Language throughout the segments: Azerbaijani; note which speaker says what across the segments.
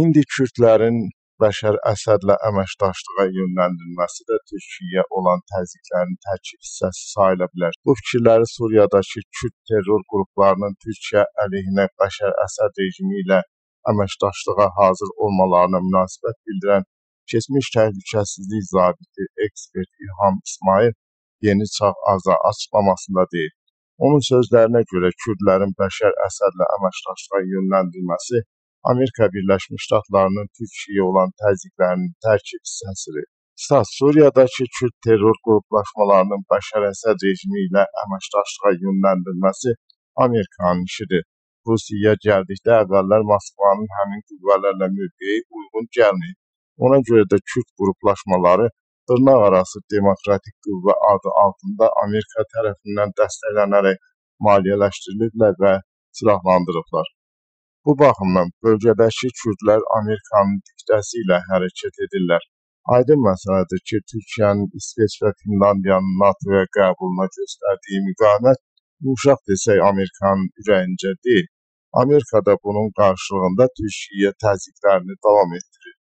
Speaker 1: İndi kürdlərin Bəşər Əsədlə əməkdaşlığa yönləndirilməsi də Türkiyəyə olan təzyiqlərin tərkib hissəsi sayıla bilər. Bu fikirləri Suriyadakı kürd terror qruplarının Türkiyə əleyhinə Bəşər Əsəd rejimi ilə əməkdaşlığa hazır olmalarına münasibət bildirən keçmiş təhlükəsizlik zabiti ekspert İlham İsmayıl Yeni Çağ Aza açıqlamasında deyir. Onun sözlərinə görə kürdlərin Bəşər Əsədlə əməkdaşlığa yönləndirilməsi Amerika Birləşmiş Ştatlarının Türkiyəyə olan təzyiqlərinin tərkib hissəsidir. Stat Suriyadakı kürd terror qruplaşmalarının Bəşər Əsəd rejimi ilə əməkdaşlığa yönləndirilməsi Amerikanın işidir. Rusiyaya gəldikdə əvvəllər Moskvanın həmin qüvvələrlə mövqeyi uyğun gəlməyib. Ona görə də kürd qruplaşmaları dırnaq arası demokratik qüvvə adı altında Amerika tərəfindən dəstəklənərək maliyyələşdiriliblər və silahlandırıblar. Bu baxımdan bölgədəki kürdlər Amerikanın diktəsi ilə hərəkət edirlər. Aydın məsələdir ki, Türkiyənin İsveç və Finlandiyanın NATO-ya qəbuluna göstərdiyi müqavimət yumşaq desək Amerikanın ürəyincə deyil. Amerika da bunun qarşılığında Türkiyəyə təzyiqlərini davam etdirir.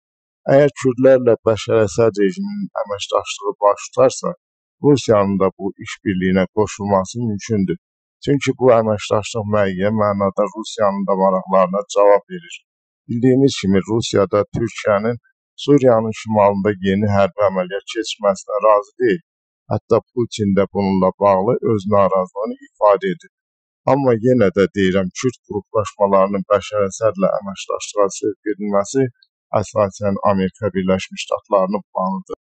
Speaker 1: Əgər kürdlərlə Bəşər Əsəd rejiminin əməkdaşlığı baş tutarsa, Rusiyanın da bu işbirliyinə qoşulması mümkündür. Çünki bu əməkdaşlıq müəyyən mənada Rusiyanın da maraqlarına cavab verir. Bildiyimiz kimi Rusiyada Türkiyənin Suriyanın şimalında yeni hərbi əməliyyat keçirməsinə razı deyil. Hətta Putin də bununla bağlı öz narazılığını ifadə edir. Amma yenə də deyirəm, Kürd qruplaşmalarının Bəşər Əsədlə əməkdaşlığa sövq edilməsi əsasən Amerika Birləşmiş Ştatlarını bağlıdır.